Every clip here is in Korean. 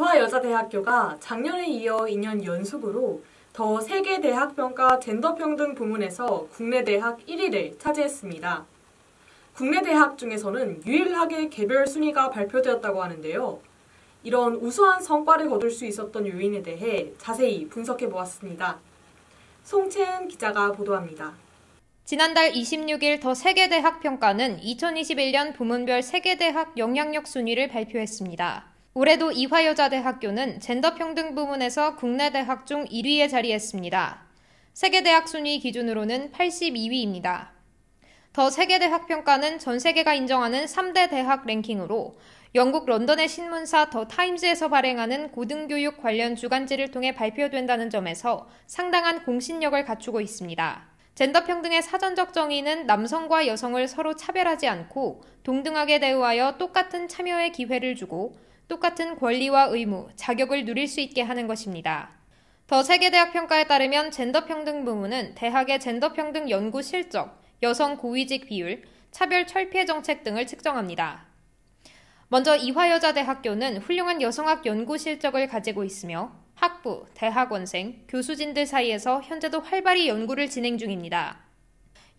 이화여자대학교가 작년에 이어 2년 연속으로 더 세계 대학평가 젠더평등 부문에서 국내 대학 1위를 차지했습니다. 국내 대학 중에서는 유일하게 개별 순위가 발표되었다고 하는데요. 이런 우수한 성과를 거둘 수 있었던 요인에 대해 자세히 분석해 보았습니다. 송채은 기자가 보도합니다. 지난달 26일 더 세계대학 평가는 2021년 부문별 세계대학 영향력 순위를 발표했습니다. 올해도 이화여자대학교는 젠더평등 부문에서 국내 대학 중 1위에 자리했습니다. 세계대학 순위 기준으로는 82위입니다. 더 세계대학 평가는 전 세계가 인정하는 3대 대학 랭킹으로 영국 런던의 신문사 더 타임즈에서 발행하는 고등교육 관련 주간지를 통해 발표된다는 점에서 상당한 공신력을 갖추고 있습니다. 젠더 평등의 사전적 정의는 남성과 여성을 서로 차별하지 않고 동등하게 대우하여 똑같은 참여의 기회를 주고 똑같은 권리와 의무, 자격을 누릴 수 있게 하는 것입니다. THE 세계대학 평가에 따르면 젠더 평등 부문은 대학의 젠더 평등 연구 실적, 여성 고위직 비율, 차별 철폐 정책 등을 측정합니다. 먼저 이화여자대학교는 훌륭한 여성학 연구 실적을 가지고 있으며 학부, 대학원생, 교수진들 사이에서 현재도 활발히 연구를 진행 중입니다.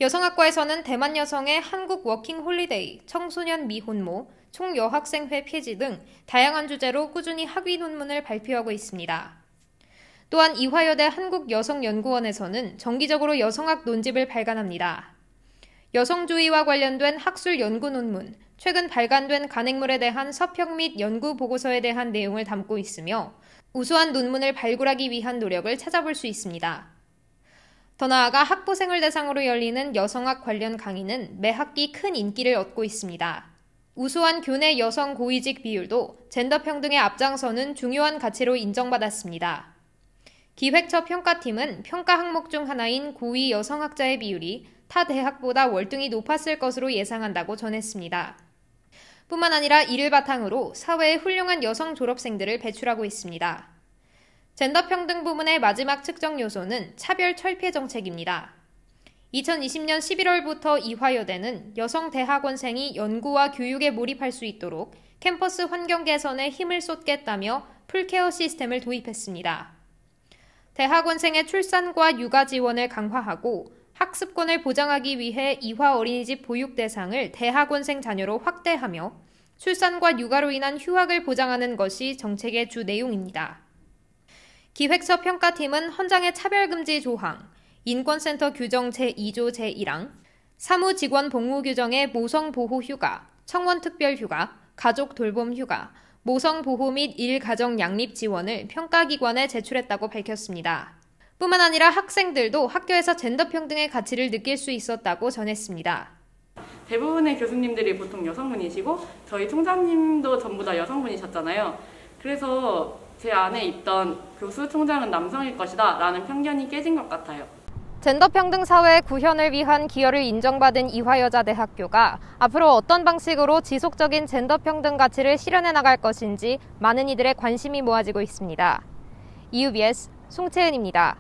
여성학과에서는 대만 여성의 한국 워킹 홀리데이, 청소년 미혼모, 총여학생회 폐지 등 다양한 주제로 꾸준히 학위 논문을 발표하고 있습니다. 또한 이화여대 한국여성연구원에서는 정기적으로 여성학 논집을 발간합니다. 여성주의와 관련된 학술 연구 논문, 최근 발간된 간행물에 대한 서평 및 연구 보고서에 대한 내용을 담고 있으며 우수한 논문을 발굴하기 위한 노력을 찾아볼 수 있습니다. 더 나아가 학부생을 대상으로 열리는 여성학 관련 강의는 매 학기 큰 인기를 얻고 있습니다. 우수한 교내 여성 고위직 비율도 젠더 평등의 앞장서는 중요한 가치로 인정받았습니다. 기획처 평가팀은 평가 항목 중 하나인 고위 여성학자의 비율이 타 대학보다 월등히 높았을 것으로 예상한다고 전했습니다. 뿐만 아니라 이를 바탕으로 사회의 훌륭한 여성 졸업생들을 배출하고 있습니다. 젠더 평등 부문의 마지막 측정 요소는 차별 철폐 정책입니다. 2020년 11월부터 이화여대는 여성 대학원생이 연구와 교육에 몰입할 수 있도록 캠퍼스 환경 개선에 힘을 쏟겠다며 풀케어 시스템을 도입했습니다. 대학원생의 출산과 육아 지원을 강화하고 학습권을 보장하기 위해 이화 어린이집 보육 대상을 대학원생 자녀로 확대하며 출산과 육아로 인한 휴학을 보장하는 것이 정책의 주 내용입니다. 기획서 평가팀은 헌장의 차별금지 조항, 인권센터 규정 제2조 제1항, 사무직원 복무 규정의 모성보호 휴가, 청원 특별 휴가, 가족 돌봄 휴가, 모성 보호 및 일가정 양립 지원을 평가기관에 제출했다고 밝혔습니다. 뿐만 아니라 학생들도 학교에서 젠더 평등의 가치를 느낄 수 있었다고 전했습니다. 대부분의 교수님들이 보통 여성분이시고 저희 총장님도 전부 다 여성분이셨잖아요. 그래서 제 안에 있던 교수 총장은 남성일 것이다 라는 편견이 깨진 것 같아요. 젠더 평등 사회의 구현을 위한 기여를 인정받은 이화여자대학교가 앞으로 어떤 방식으로 지속적인 젠더 평등 가치를 실현해 나갈 것인지 많은 이들의 관심이 모아지고 있습니다. EUBS 송채은입니다.